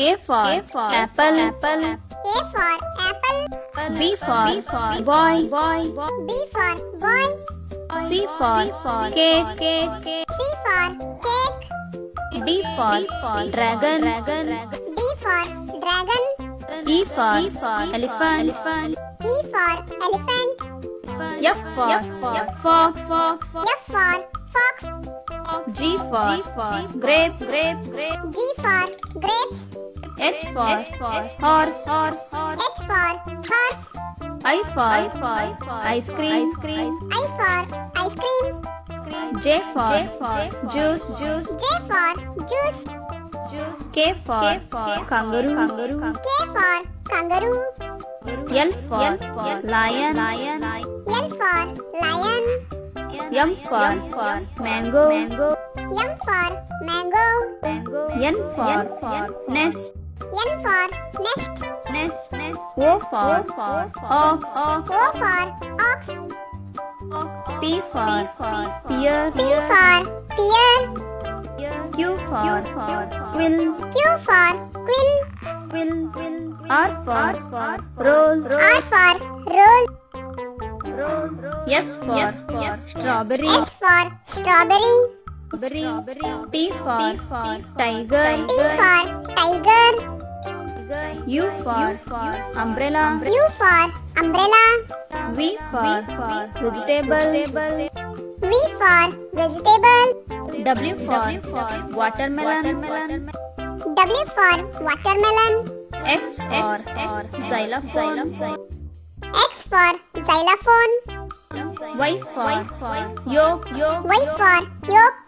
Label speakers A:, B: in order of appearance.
A: A for, apple, apple.
B: A for apple.
A: B for, boy, boy.
B: B for boy.
A: C for, cake, cake.
B: C for cake.
A: D for, dragon, dragon.
B: D for dragon.
A: E for, elephant, elephant.
B: E for elephant.
A: F for, fox,
B: F for fox.
A: G for, grapes,
B: G for grapes.
A: H for, horse,
B: H for horse.
A: I for, ice cream, ice cream.
B: I for ice cream.
A: J for, juice, juice.
B: J for juice.
A: K for, kangaroo,
B: K for kangaroo.
A: L for, lion, lion.
B: L for lion.
A: M for, mango, mango,
B: M for mango.
A: N for, nest,
B: N for nest. Nest. Nest.
A: O for, ox,
B: O for ox.
A: P for, pear,
B: P for pear.
A: Q for, quill,
B: Q for quill.
A: R for, rose,
B: R for rose.
A: S for, strawberry,
B: S for strawberry.
A: T for, tiger,
B: T for tiger.
A: U for, umbrella,
B: U for umbrella.
A: V for, vegetable,
B: V for vegetable.
A: W for, watermelon,
B: W for watermelon.
A: X for, xylophone,
B: X for xylophone.
A: Y for, yolk,
B: Y for yolk.